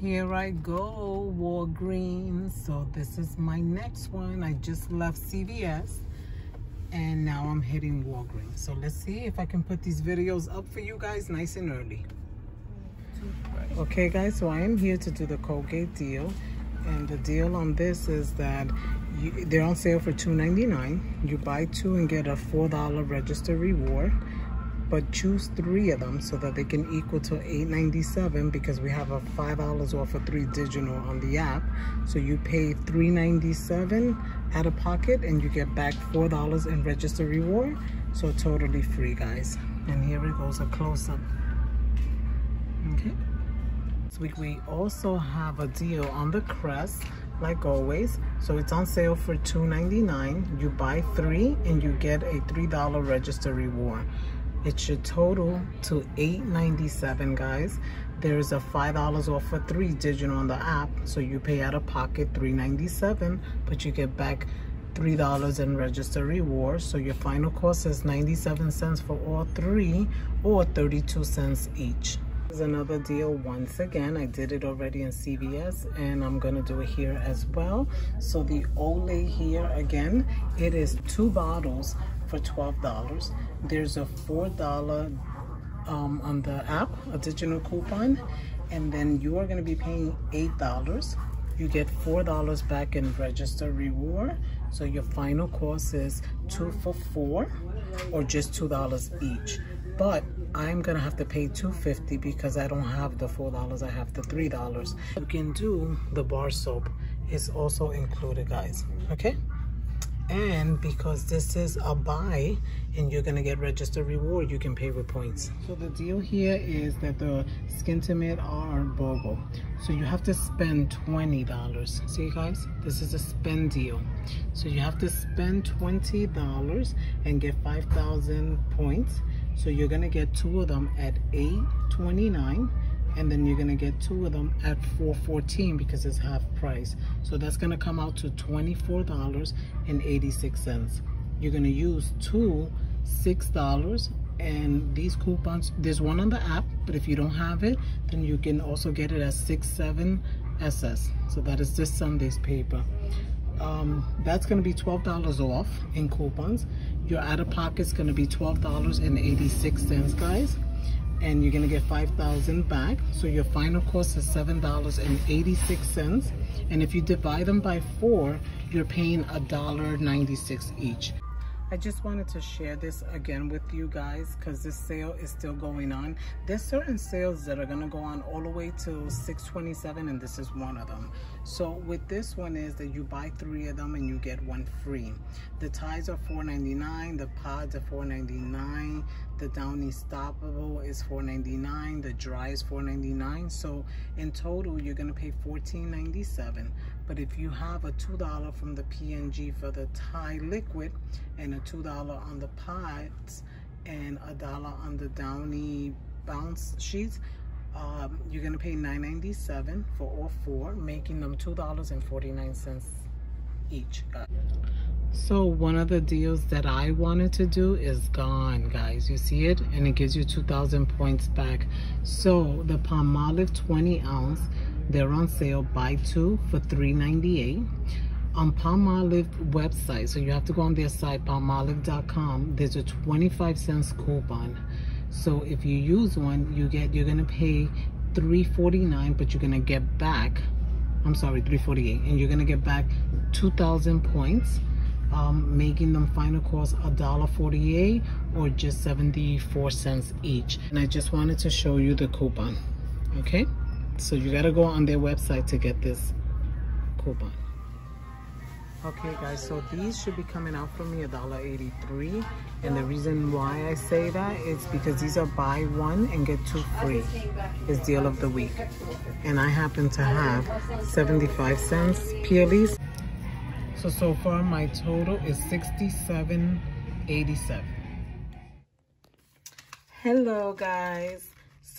here I go, Walgreens. So this is my next one. I just left CVS and now I'm hitting Walgreens. So let's see if I can put these videos up for you guys nice and early. Okay guys, so I am here to do the Colgate deal. And the deal on this is that you, they're on sale for $2.99. You buy two and get a $4 register reward but choose three of them so that they can equal to $8.97 because we have a $5 off of three digital on the app. So you pay $3.97 out of pocket and you get back $4 in register reward. So totally free, guys. And here it goes, a close-up. Okay. We also have a deal on the Crest like always so it's on sale for $2.99 you buy three and you get a three dollar register reward it should total to $8.97, guys. There's a $5 off for three digital on the app. So you pay out of pocket $3.97, but you get back $3 in register rewards. So your final cost is 97 cents for all three or 32 cents each. Here's another deal once again. I did it already in CVS and I'm gonna do it here as well. So the Olay here again, it is two bottles for $12. There's a $4 um, on the app, a digital coupon, and then you are going to be paying $8. You get $4 back in register reward. So your final cost is two for four or just $2 each. But I'm gonna have to pay $2.50 because I don't have the $4, I have the $3. You can do the bar soap is also included guys, okay? And because this is a buy and you're gonna get registered reward you can pay with points. So the deal here is that the Skintimate are BOGO so you have to spend $20 see guys this is a spend deal. So you have to spend $20 and get 5,000 points. So you're gonna get two of them at 8.29 and then you're gonna get two of them at 414 because it's half price. So that's gonna come out to $24.86 you're gonna use two six dollars and these coupons there's one on the app but if you don't have it then you can also get it at 67 ss so that is this sunday's paper. Um, that's going to be $12 off in coupons. Your out of pocket is going to be $12.86 guys and you're gonna get 5,000 back. So your final cost is $7.86. And if you divide them by four, you're paying $1.96 each. I just wanted to share this again with you guys because this sale is still going on. There's certain sales that are going to go on all the way to 627 and this is one of them. So with this one is that you buy three of them and you get one free. The Tides are $4.99, the pods are $4.99, the Downy Stoppable is $4.99, the dry is $4.99. So in total, you're gonna pay $14.97. But if you have a $2 from the P&G for the Tide liquid and a $2 on the pods and a dollar on the Downy bounce sheets, um, you're gonna pay $9.97 for all four, making them $2.49 each. So one of the deals that I wanted to do is gone, guys. You see it? And it gives you 2,000 points back. So the Palmolive 20 ounce, they're on sale. Buy two for $3.98 on Palmolive website. So you have to go on their site, palmolive.com. There's a 25 cents coupon. So if you use one, you get you're gonna pay 349, but you're gonna get back. I'm sorry, 348, and you're gonna get back 2,000 points um, making them final cost a dollar 48 or just 74 cents each and I just wanted to show you the coupon okay so you got to go on their website to get this coupon. Okay guys so these should be coming out for me a dollar 83 and the reason why I say that is because these are buy one and get two free. Is deal of the week. And I happen to have 75 cents peelies so, so far my total is 67.87. Hello guys.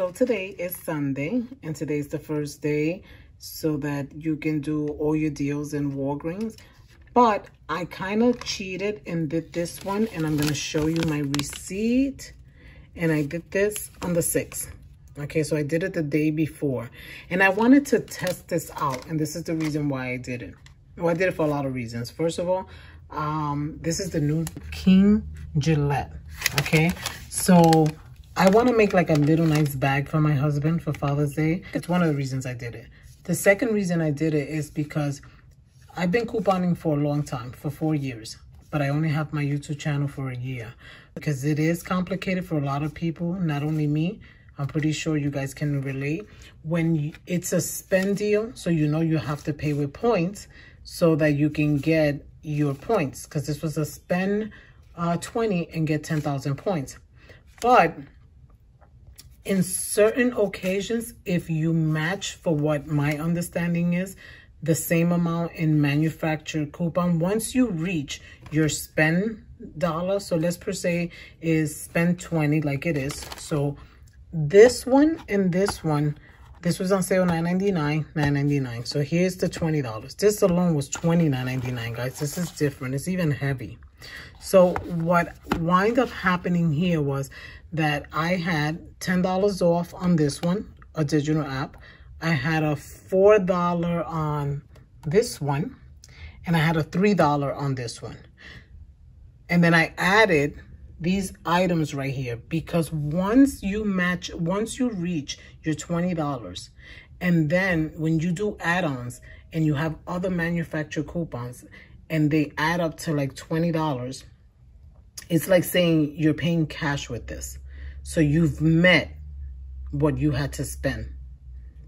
So today is Sunday and today is the first day so that you can do all your deals in Walgreens. But I kind of cheated and did this one and I'm going to show you my receipt. And I did this on the 6th. Okay, so I did it the day before. And I wanted to test this out. And this is the reason why I did it. Well, I did it for a lot of reasons. First of all, um, this is the new King Gillette. Okay, so I want to make like a little nice bag for my husband for Father's Day. It's one of the reasons I did it. The second reason I did it is because I've been couponing for a long time, for four years. But I only have my YouTube channel for a year. Because it is complicated for a lot of people, not only me. I'm pretty sure you guys can relate. When you, it's a spend deal, so you know you have to pay with points so that you can get your points. Because this was a spend uh, 20 and get 10,000 points. But in certain occasions, if you match for what my understanding is, the same amount in manufactured coupon, once you reach your spend dollar, so let's per se is spend 20 like it is. So this one and this one, this was on sale $9.99, $9.99. So here's the $20. This alone was $29.99, guys. This is different. It's even heavy. So what wind up happening here was that I had $10 off on this one, a digital app. I had a $4 on this one, and I had a $3 on this one. And then I added these items right here because once you match, once you reach your $20, and then when you do add-ons and you have other manufacturer coupons and they add up to like $20, it's like saying you're paying cash with this. So you've met what you had to spend.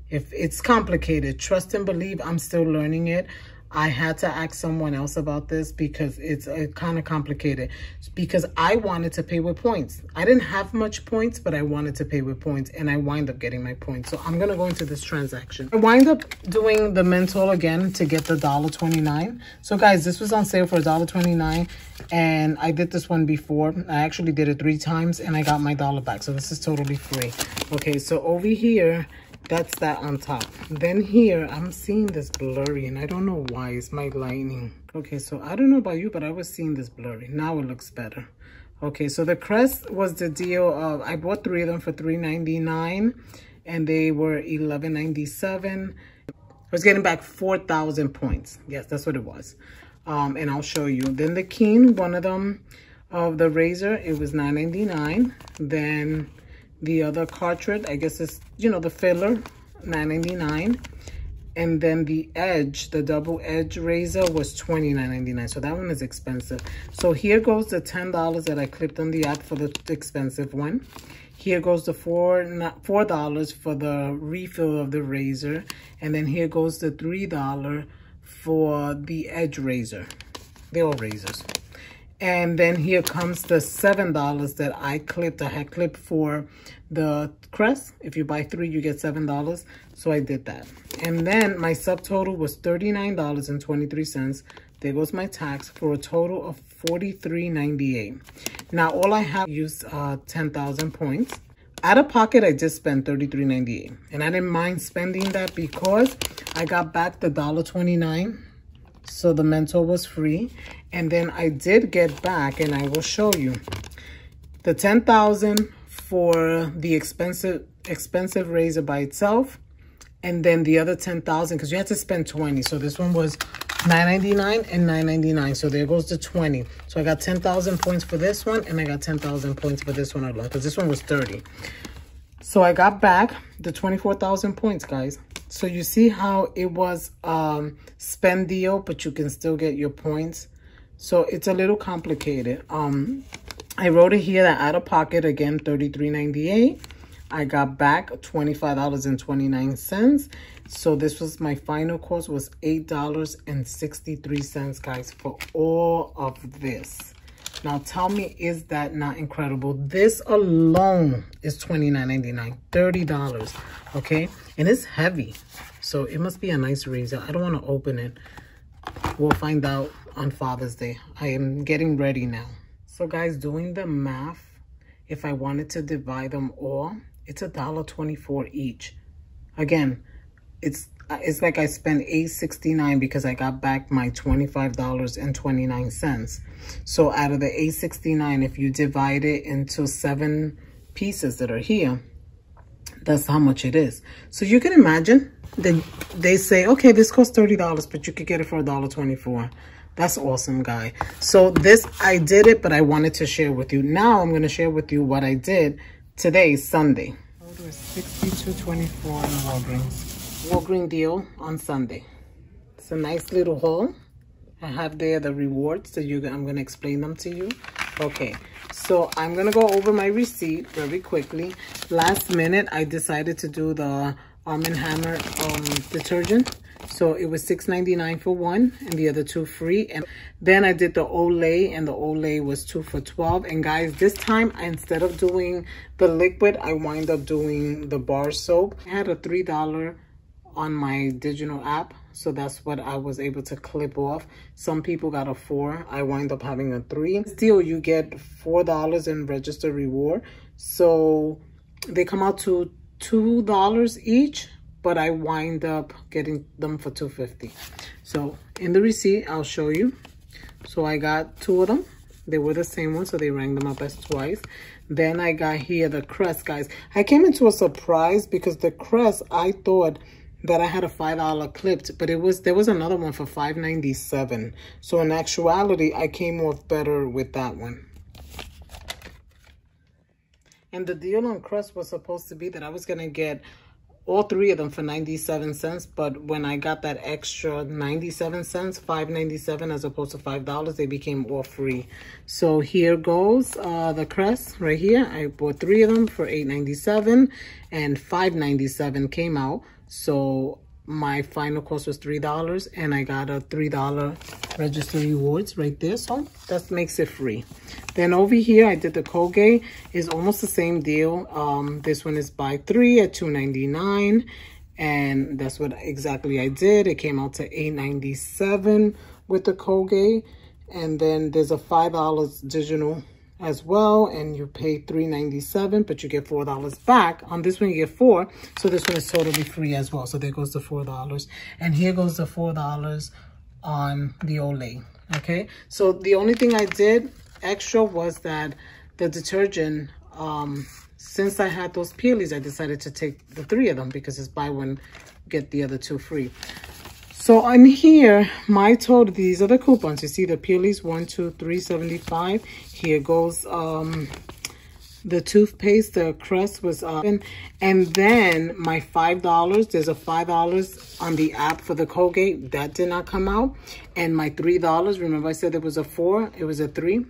If it's complicated, trust and believe, I'm still learning it. I had to ask someone else about this because it's uh, kind of complicated. Because I wanted to pay with points. I didn't have much points, but I wanted to pay with points, and I wind up getting my points. So I'm going to go into this transaction. I wind up doing the mental again to get the $1.29. So guys, this was on sale for $1.29, and I did this one before. I actually did it three times, and I got my dollar back. So this is totally free. Okay, so over here, that's that on top. Then here i'm seeing this blurry and i don't know why. It's my lighting okay so i don't know about you but i was seeing this blurry. Now it looks better. Okay so the crest was the deal of i bought three of them for 3.99 and they were 11.97 i was getting back 4,000 points. Yes that's what it was. Um and i'll show you. Then the keen one of them of the razor it was 9.99 then the other cartridge. I guess it's you know the filler 9.99 and then the edge the double edge razor was 29.99 so that one is expensive. So here goes the ten dollars that i clipped on the app for the expensive one. Here goes the four four dollars for the refill of the razor. And then here goes the three dollar for the edge razor. They're all razors and then here comes the $7 that I clipped. I had clipped for the crest. If you buy three, you get $7. So I did that. And then my subtotal was $39.23. There goes my tax for a total of $43.98. Now, all I have used uh, 10,000 points. Out of pocket, I just spent $33.98. And I didn't mind spending that because I got back the $1.29 so the mentor was free. And then I did get back and I will show you. The 10,000 for the expensive expensive razor by itself and then the other 10,000 because you had to spend 20 so this one was 9.99 and 9.99 so there goes the 20 so I got 10,000 points for this one and I got 10,000 points for this one alone because this one was 30 so I got back the 24,000 points guys so you see how it was um, spend deal, but you can still get your points. So it's a little complicated. Um, I wrote it here that out of pocket, again, $33.98. I got back $25.29. So this was my final cost was $8.63, guys, for all of this. Now tell me, is that not incredible? This alone is $29.99, $30, okay? And it's heavy. So it must be a nice razor. I don't want to open it. We'll find out on Father's Day. I am getting ready now. So guys, doing the math, if I wanted to divide them all, it's a dollar twenty-four each. Again, it's it's like I spent eight sixty-nine because I got back my $25.29. So out of the eight sixty-nine, if you divide it into seven pieces that are here, That's how much it is. So you can imagine that they say, okay, this costs $30, but you could get it for $1.24. That's awesome, guy. So this, I did it, but I wanted to share with you. Now I'm going to share with you what I did today, Sunday. Order is 62.24 in Walgreens. Walgreens deal on Sunday. It's a nice little haul. I have there the rewards that you I'm going to explain them to you. Okay, so I'm going to go over my receipt very quickly. Last minute, I decided to do the Arm & Hammer um, detergent. So it was $6.99 for one and the other two free. And then I did the Olay and the Olay was two for 12. And guys, this time, instead of doing the liquid, I wind up doing the bar soap. I had a $3 on my digital app so that's what i was able to clip off. Some people got a four i wind up having a three. Still you get four dollars in register reward. So they come out to two dollars each but i wind up getting them for 250 so in the receipt i'll show you. So i got two of them. They were the same one so they rang them up as twice. Then i got here the crest guys. I came into a surprise because the crest i thought that I had a $5 clipped, but it was there was another one for $5.97. So in actuality, I came off better with that one. And the deal on Crest was supposed to be that I was going to get all three of them for 97 cents. But when I got that extra 97 cents, 5.97 as opposed to $5, they became all free. So here goes uh, the Crest right here. I bought three of them for 8.97 and 5.97 came out. So my final cost was $3 and I got a $3 register rewards right there. So that makes it free. Then over here, I did the Colgate. is almost the same deal. Um, this one is buy three at $2.99 and that's what exactly I did. It came out to $8.97 with the Colgate. And then there's a $5 digital as well and you pay $3.97 but you get $4 back. On this one you get 4 so this one is totally free as well. So there goes the $4 and here goes the $4 on the Olay. Okay, so the only thing I did extra was that the detergent, um, since I had those peelies, I decided to take the three of them because it's buy one, get the other two free. So on here, my total, these are the coupons. You see the Peelies, one, two, three, seventy-five. Here goes um, the toothpaste, the crest was up. And then my $5, there's a $5 on the app for the Colgate. That did not come out. And my $3, remember I said there was a four, it was a three.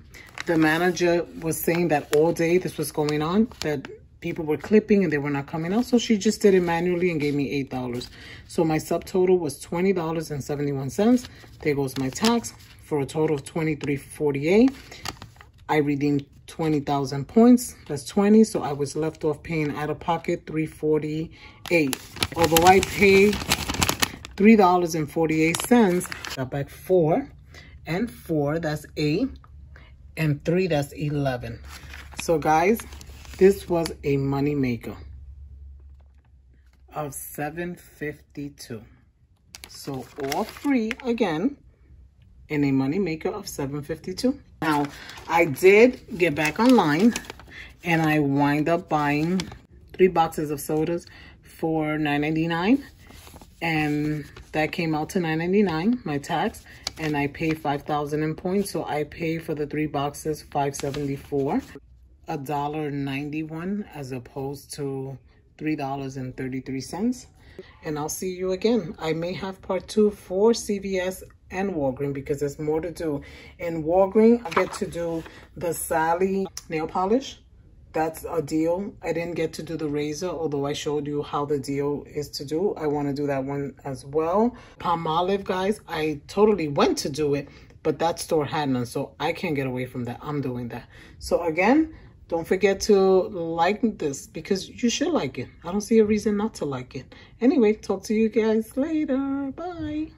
The manager was saying that all day this was going on, that people were clipping and they were not coming out. So she just did it manually and gave me $8. So my subtotal was $20.71. There goes my tax for a total of $23.48. I redeemed 20,000 points. That's 20. So I was left off paying out of pocket 348. Although I paid $3.48, got back four and four, that's eight, and three, that's 11. So guys, this was a money maker of 752 so all free again in a money maker of 752 now i did get back online and i wind up buying three boxes of sodas for 9.99 and that came out to 9.99 my tax and i pay 5000 in points so i pay for the three boxes 574 a dollar 91 as opposed to three dollars and 33 cents. And i'll see you again. I may have part two for cvs and Walgreens because there's more to do. In Walgreens, I get to do the Sally nail polish. That's a deal. I didn't get to do the razor, although I showed you how the deal is to do. I want to do that one as well. Palmolive, guys, I totally went to do it, but that store had none, so I can't get away from that. I'm doing that. So again, don't forget to like this because you should like it. I don't see a reason not to like it. Anyway, talk to you guys later. Bye.